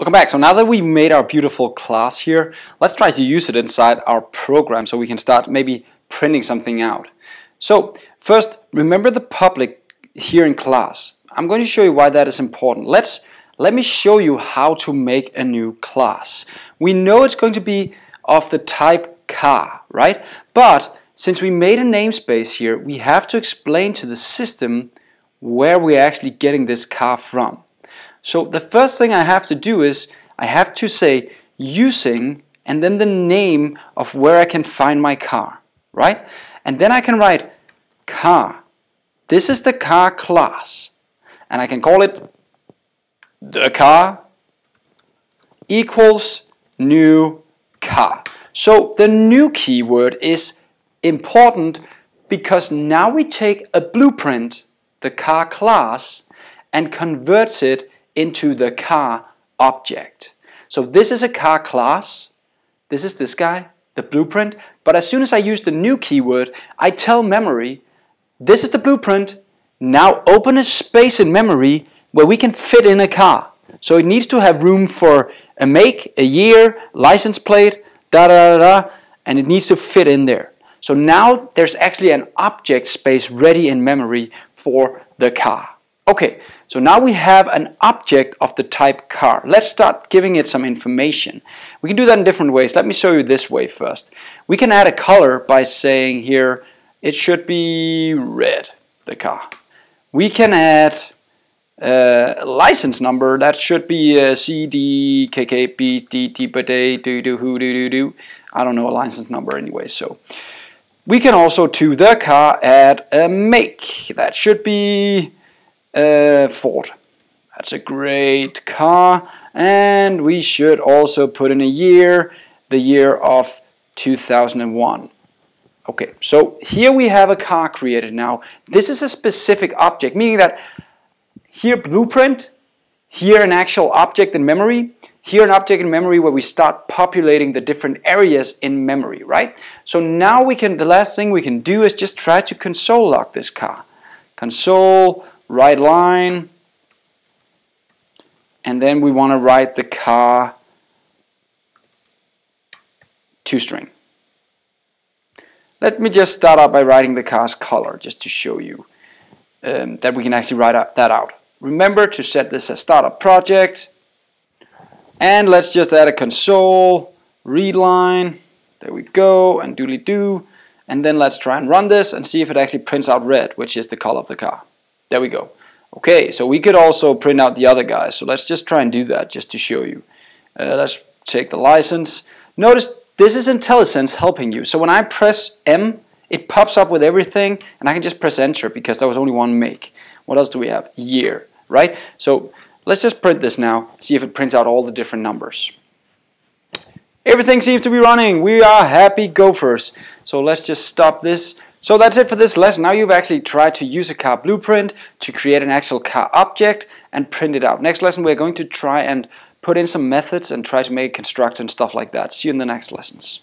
Welcome back. So now that we've made our beautiful class here, let's try to use it inside our program so we can start maybe printing something out. So first, remember the public here in class. I'm going to show you why that is important. Let's let me show you how to make a new class. We know it's going to be of the type car, right? But since we made a namespace here, we have to explain to the system where we're actually getting this car from. So the first thing I have to do is I have to say using and then the name of where I can find my car, right? And then I can write car. This is the car class. And I can call it the car equals new car. So the new keyword is important because now we take a blueprint, the car class, and converts it into the car object. So this is a car class. This is this guy, the blueprint. But as soon as I use the new keyword, I tell memory, this is the blueprint. Now open a space in memory where we can fit in a car. So it needs to have room for a make, a year, license plate, da da da da, and it needs to fit in there. So now there's actually an object space ready in memory for the car. Okay, so now we have an object of the type car. Let's start giving it some information. We can do that in different ways. Let me show you this way first. We can add a color by saying here, it should be red, the car. We can add a license number, that should be a C, D, K, K, B, D, D, B, D, do, do, who, do, do, do. I don't know a license number anyway, so. We can also to the car add a make. That should be uh, Ford. That's a great car. And we should also put in a year, the year of 2001. Okay, so here we have a car created now. This is a specific object, meaning that here blueprint, here an actual object in memory, here an object in memory where we start populating the different areas in memory, right? So now we can, the last thing we can do is just try to console log this car. Console write line, and then we want to write the car to string. Let me just start out by writing the car's color just to show you um, that we can actually write that out. Remember to set this as startup project and let's just add a console read line there we go and doodly do and then let's try and run this and see if it actually prints out red which is the color of the car there we go. Okay, so we could also print out the other guys. So let's just try and do that just to show you. Uh, let's take the license. Notice this is IntelliSense helping you. So when I press M, it pops up with everything and I can just press enter because there was only one make. What else do we have? Year, right? So let's just print this now, see if it prints out all the different numbers. Everything seems to be running. We are happy gophers. So let's just stop this. So that's it for this lesson. Now you've actually tried to use a car blueprint to create an actual car object and print it out. Next lesson we're going to try and put in some methods and try to make construct and stuff like that. See you in the next lessons.